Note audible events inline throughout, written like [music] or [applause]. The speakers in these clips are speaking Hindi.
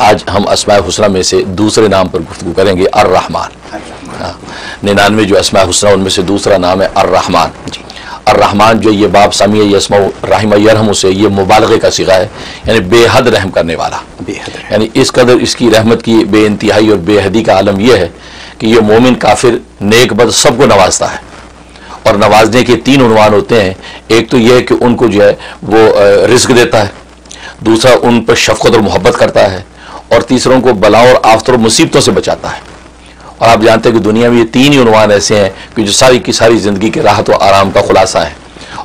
आज हम असमाय हुसना में से दूसरे नाम पर गुफ्तु करेंगे अर रहमान हाँ, निन्यानवे जो असमाय हुसना उनमें से दूसरा नाम है अर रहमान अर रहमान जो ये बाप समी यसम राहिम यरहम से ये मुबालगे का सिगा है यानी बेहद रहम करने वाला। बेहद यानी इस कदर इसकी रहमत की बे इंतहाई और बेहदी का आलम यह है कि ये मोमिन काफिर नेक बद सबको नवाजता है। और नवाजने के तीन उनवान होते हैं। एक तो यह है कि उनको जो है वो रिस्क देता है। दूसरा उन पर शफकत और मोहब्बत करता है। और तीसरों को बला और आफतर मुसीबतों से बचाता है। और आप जानते हैं कि दुनिया में ये तीन ही उनवान ऐसे हैं कि जो सारी की सारी ज़िंदगी के राहत और आराम का खुलासा है।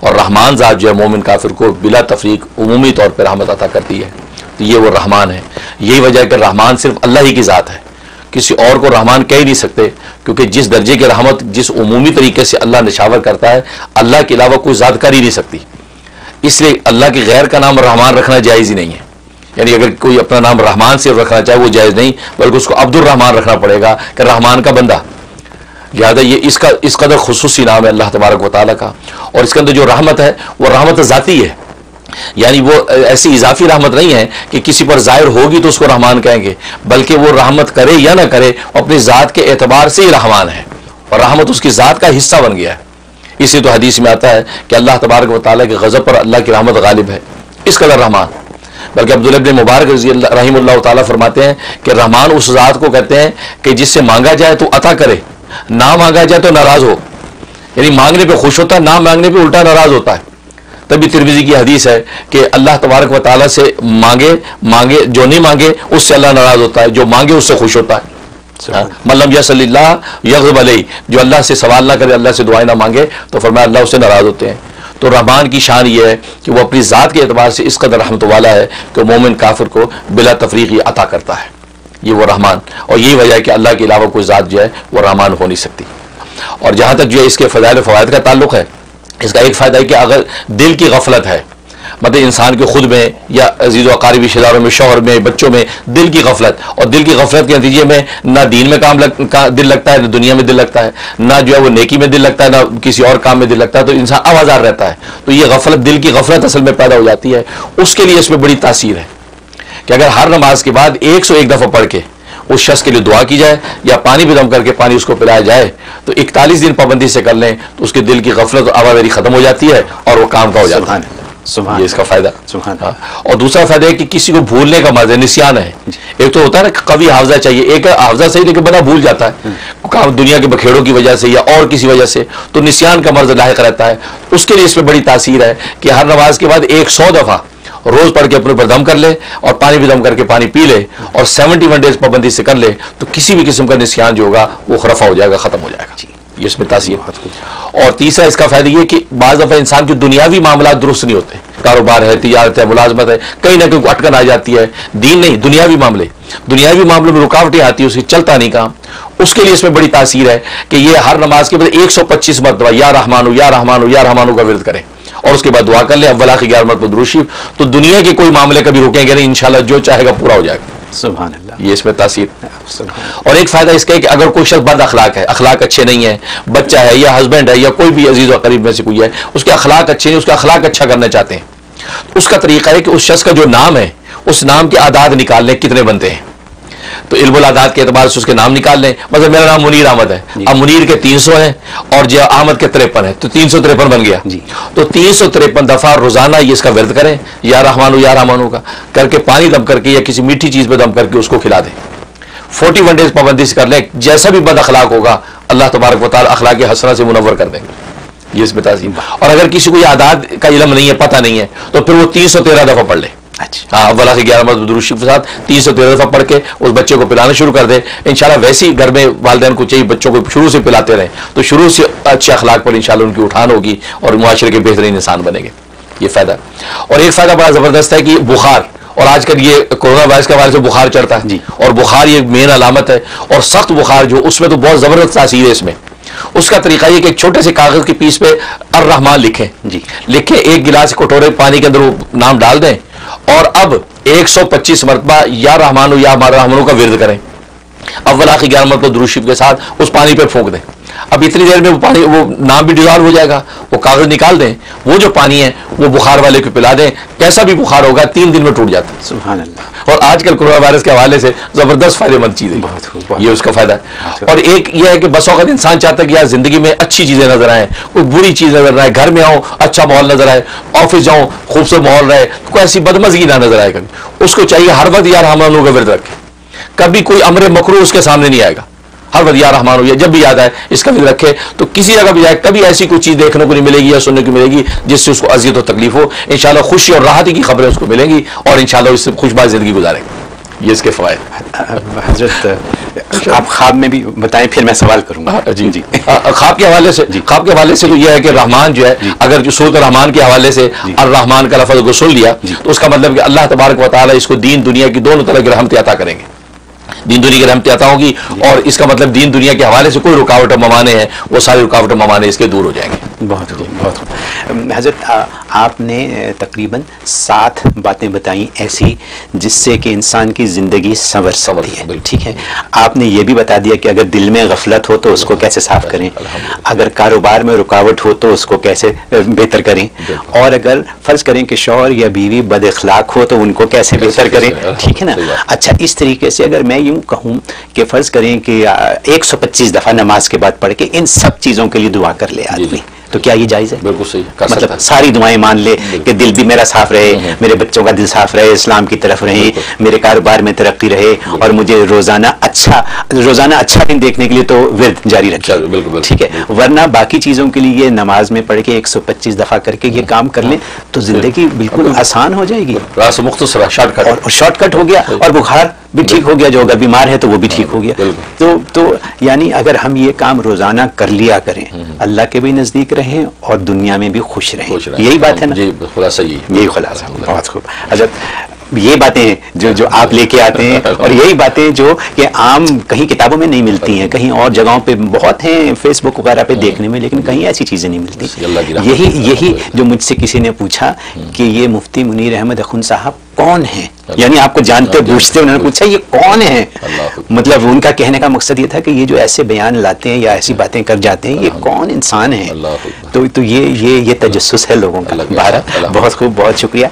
और रहमान ज़ात जो है, मोमिन काफिर को बिला तफरीक उमूमी तौर पर रहमत अता करती है। तो ये वो रहमान है। यही वजह है कि रहमान सिर्फ़ अल्लाह ही की ज़ात है। किसी और को रहमान कह ही नहीं सकते, क्योंकि जिस दर्जे की रहमत, जिस उमूमी तरीके से अल्लाह निशावर करता है, अल्लाह के अलावा कोई ज़ात कर ही नहीं सकती। इसलिए अल्लाह के गैर का नाम रहमान रखना जायज़ ही नहीं है। यानी अगर कोई अपना नाम रहमान से रखना चाहे, वो जायज़ नहीं, बल्कि उसको अब्दुल रहमान रखना पड़ेगा कि रहमान का बंदा। लिहाजा ये इसका, इस कदर खसूसी नाम है अल्लाह तबारक वाली का। और इसके अंदर जो रहमत है, वो रहमत ज़ाती है। यानी वो ऐसी इजाफी रहमत नहीं है कि किसी पर ज़ाहिर होगी तो उसको रहमान कहेंगे, बल्कि वो रहमत करे या ना करे अपनी ज़ात के एतबार से ही रहमान है। और रहमत उसकी ज़ात का हिस्सा बन गया है। इसी तो हदीस में आता है कि अल्लाह तबारक वाली के गज़ब पर अल्लाह की रहमत गालिब है। इस कदर रहमान। बल्कि अब्दुल मुबारक रही ताला फरमाते हैं कि रहमान उस ज़ात को कहते हैं कि जिससे मांगा जाए तो अता करे, ना मांगा जाए तो नाराज़ हो। यानी मांगने पे खुश होता है, ना मांगने पे उल्टा नाराज़ होता है। तभी तिरमिजी की हदीस है कि अल्लाह तबारक व ताला से मांगे मांगे, जो नहीं मांगे, उससे अल्लाह नाराज़ होता है, जो मांगे, उससे खुश होता है। मल्लम यसल्ला यगब जो अल्लाह से सवाल ना करे, अल्लाह से दुआएँ ना मांगे तो फरमाया अल्लाह उससे नाराज़ होते हैं। तो रहमान की शान ये है कि वह अपनी ज़ात के अतबार से इस कदर रहमत वाला है कि मोमिन काफिर को बिला तफरीकी अता करता है। ये वो रहमान। और यही वजह है कि अल्लाह के अलावा कोई ज़ात जो है वह रहमान हो नहीं सकती। और जहाँ तक जो है इसके फ़जायल फवायद का ताल्लुक है, इसका एक फ़ायदा है कि अगर दिल की गफलत है मतलब इंसान के खुद में या अज़ीज़ अकारीब रिश्तेदारों में शोहर में बच्चों में दिल की गफलत। और दिल की गफलत के नतीजे में ना दीन में काम लग, का दिल लगता है ना दुनिया में दिल लगता है ना जो है वो नेकी में दिल लगता है ना किसी और काम में दिल लगता है तो इंसान आवाजार रहता है। तो ये गफलत दिल की गफलत असल में पैदा हो जाती है। उसके लिए इसमें बड़ी तासीर है कि अगर हर नमाज़ के बाद एक सौ एक दफ़ा पढ़ के उस शख्स के लिए दुआ की जाए या पानी भी दम करके पानी उसको पिलाया जाए तो इकतालीस दिन पाबंदी से कर लें तो उसके दिल की गफलत आवाजारी खत्म हो जाती है और वो काम का हो जाता है। ये इसका फ़ायदा। हाँ। और दूसरा फ़ायदा है कि किसी को भूलने का मज़ा निशान है। एक तो होता है ना कभी हावजा चाहिए एक हावजा सही लेकिन बना भूल जाता है। काम दुनिया के बखेड़ों की वजह से या और किसी वजह से तो निशान का मर्ज लायक रहता है। उसके लिए इसमें बड़ी तासीर है कि हर नमाज़ के बाद एक सौ दफ़ा रोज पढ़ के अपने ऊपर दम कर ले और पानी भी दम करके पानी पी ले और सेवेंटी वन डेज़ पाबंदी से कर ले तो किसी भी किस्म का निशान जो होगा वो खरफा हो जाएगा खत्म हो जाएगा। ये इसमें तासीर। और तीसरा इसका फ़ायदा ये कि बाज़ दफ़ा इंसान के दुनियावी मामला दुरुस्त नहीं होते, कारोबार है, तजारत है, मुलाजमत है, कहीं ना कहीं अटकन आ जाती है। दीन नहीं, दुनियावी मामले। दुनियावी मामलों में रुकावटें आती है उसकी चलता नहीं काम। उसके लिए इसमें बड़ी तासीर है कि ये हर नमाज़ के बाद एक सौ पच्चीस मरतबा, या रहमानो या रहमानो या रहमानो का विरद करें। और उसके बाद दुआ कर ले, अव्वला की ग्यारह मरतबा दुरुशीफ तो दुनिया के कोई मामले कभी रुकेंगे नहीं, इंशाल्लाह जो चाहेगा पूरा हो जाएगा। ये इसमें तासीर। और एक फ़ायदा इसका है कि अगर कोई शख्स बद अखलाक है अखलाक अच्छे नहीं है बच्चा है या हस्बैंड है या कोई भी अज़ीज़ और करीब में से कोई है उसके अखलाक अच्छे नहीं उसका अखलाक अच्छा करना चाहते हैं। उसका तरीका है कि उस शख्स का जो नाम है उस नाम के आदाद निकालने कितने बनते हैं। तो इल्मुल के अतबार से उसके नाम निकाल लें। मतलब मेरा नाम मुनीर अहमद है। अब मुनीर के तीन सौ है और जो अहमद के तिरपन है। तो तीन सौ तिरपन बन गया। तो तीन सौ तिरपन दफ़ा रोज़ाना ये इसका व्यर्थ करें। या रहमानू या रहमानू का। करके पानी दम करके या किसी मीठी चीज़ पे दम करके उसको खिला दें। फोर्टी वन डेज़ पाबंदी से कर लें। जैसा भी बद अखलाक होगा अल्लाह तबारक वाल अखलाक हसना से मुनवर कर देंगे ये इसमें ताजीम। और अगर किसी को ये आदाद का इलम नहीं है पता नहीं है तो फिर वो तीन सौ तेरह दफ़ा पढ़ ले। अच्छा हाँ अव्वला से ग्यारह मरतब के साथ तीन सौ तेरह दफ़ा पढ़ के उस बच्चे को पिलाना शुरू कर दे। इंशाल्लाह वैसे ही घर में वालदेन को चाहिए बच्चों को शुरू से पिलाते रहे। तो शुरू से अच्छे अखलाक पर इंशाल्लाह उनकी उठान होगी और मुआशरे के बेहतरीन इंसान बनेंगे। ये फ़ायदा और एक फ़ायदा बड़ा ज़बरदस्त है कि बुखार और आजकल ये कोरोना वायरस के बारे से बुखार चढ़ता है। जी। और बुखार ये मेन अलामत है। और सख्त बुखार जो उसमें तो बहुत ज़बरदस्त तासीर है इसमें। उसका तरीका ये कि एक छोटे से कागज़ के पीस पे अर रहमान लिखें। जी। लिखें, एक गिलास कटोरे पानी के अंदर वो नाम डाल दें और अब 125 मरतबा या रहमानो या रहमानो का विरद करें। अव्वल आखिर ग्यारह मरतबा दुरुशिफ के साथ उस पानी पे फूंक दें। अब इतनी देर में वो पानी वो नाम भी डिजॉल्व हो जाएगा। वो कागज़ निकाल दें वो जो पानी है वो बुखार वाले को पिला दें कैसा भी बुखार होगा तीन दिन में टूट जाता है। अल्लाह और आजकल कोरोना वायरस के हवाले से ज़बरदस्त फ़ायदेमंद चीज़ है। ये उसका फ़ायदा है। और एक ये है कि बस औकत इंसान चाहता है कि यार ज़िंदगी में अच्छी चीज़ें नज़र आए कोई बुरी चीज़ नज़र आए घर में आओ अच्छा माहौल नज़र आए ऑफ़िस जाओ खूबसूरत माहौल रहे कोई ऐसी बदमजगी ना नज़र आए कभी। उसको चाहिए हर वक्त यार हम लोग का विरत रखे। कभी कोई अमर मकरू उसके सामने नहीं आएगा। हर वक्त यार रहमान हो जब भी याद आए इसका भी रखे। तो किसी जगह भी जाए कभी ऐसी कोई चीज़ देखने को नहीं मिलेगी या सुनने को मिलेगी जिससे उसको अजियत और तकलीफ़ हो। इंशाल्लाह खुशी और राहत की खबरें उसको मिलेंगी और इंशाल्लाह इससे खुशबाज ज़िंदगी गुजारेंगे। ये इसके फवायद हज़रत आप ख्वाब में भी बताएँ फिर मैं सवाल करूँगा। हाँ, जी जी। ख्वाब के हवाले से ख्वाब के हवाले से तो यह है कि रहमान जो है अगर जो सूरत रहमान के हवाले से और रहमान का लफज को सुन लिया तो उसका मतलब कि अल्लाह तबारक वाली इसको दीन दुनिया की दोनों तरह की रहमत अता करेंगे। दीन दुनिया की रहमत अता होगी और इसका मतलब दीन दुनिया के हवाले से कोई रुकावट ममाने हैं, वो सारी रुकावट ममाने इसके दूर हो जाएँगे। बहुत बहुत हज़रत आपने तकरीबन सात बातें बताई ऐसी जिससे कि इंसान की ज़िंदगी संवर सकती है। ठीक है? आपने ये भी बता दिया कि अगर दिल में गफलत हो तो उसको कैसे साफ़ करें? अगर कारोबार में रुकावट हो तो उसको कैसे बेहतर करें? और अगर फ़र्ज़ करें कि शौहर या बीवी बद अखलाक हो तो उनको कैसे बेहतर करें? ठीक है ना? अच्छा इस तरीके से अगर मैं यूँ कहूँ कि फ़र्ज़ करें कि एक सौ पच्चीस दफ़ा नमाज़ के बाद पढ़ के इन सब चीज़ों के लिए दुआ कर ले आदमी। तो क्या ये जायज़ है? बिल्कुल सही। कर मतलब सारी दुआएँ मान ले कि दिल भी मेरा साफ़ रहे हम्म, हम्म। मेरे बच्चों का दिल साफ़ रहे इस्लाम की तरफ़ रहे मेरे कारोबार में तरक्की रहे और मुझे रोज़ाना अच्छा रोज़ाना अच्छा दिन देखने के लिए तो विरद जारी रखे। बिल्कुल ठीक है? वरना बाकी चीज़ों के लिए नमाज़ में पढ़ के 125 दफ़ा करके ये काम कर ले तो ज़िंदगी बिल्कुल आसान हो जाएगी। शॉर्टकट हो गया और बुखार भी ठीक हो गया जो अगर बीमार है तो वो भी ठीक हो गया। तो तो यानी अगर हम ये काम रोज़ाना कर लिया करें हम्म, अल्लाह के भी नज़दीक रहें और दुनिया में भी खुश रहें। यही बात है ना? जी खुलासा यही। खुलासा। बहुत खूब। अच्छा ये बातें जो जो आप लेके आते हैं [laughs] और यही बातें जो कि आम कहीं किताबों में नहीं मिलती हैं कहीं और जगहों पे बहुत हैं फेसबुक वगैरह पे देखने में लेकिन कहीं ऐसी चीज़ें नहीं मिलती। यही यही जो मुझसे किसी ने पूछा कि ये मुफ्ती मुनीर अहमद अखुन साहब कौन है? यानी आपको जानते पूछते उन्होंने पूछा ये कौन है? मतलब उनका कहने का मकसद ये था कि ये जो ऐसे बयान लाते हैं या ऐसी बातें कर जाते हैं ये कौन इंसान है? तो तो ये ये ये तजस्स है लोगों का। भारत बहुत खूब बहुत शुक्रिया।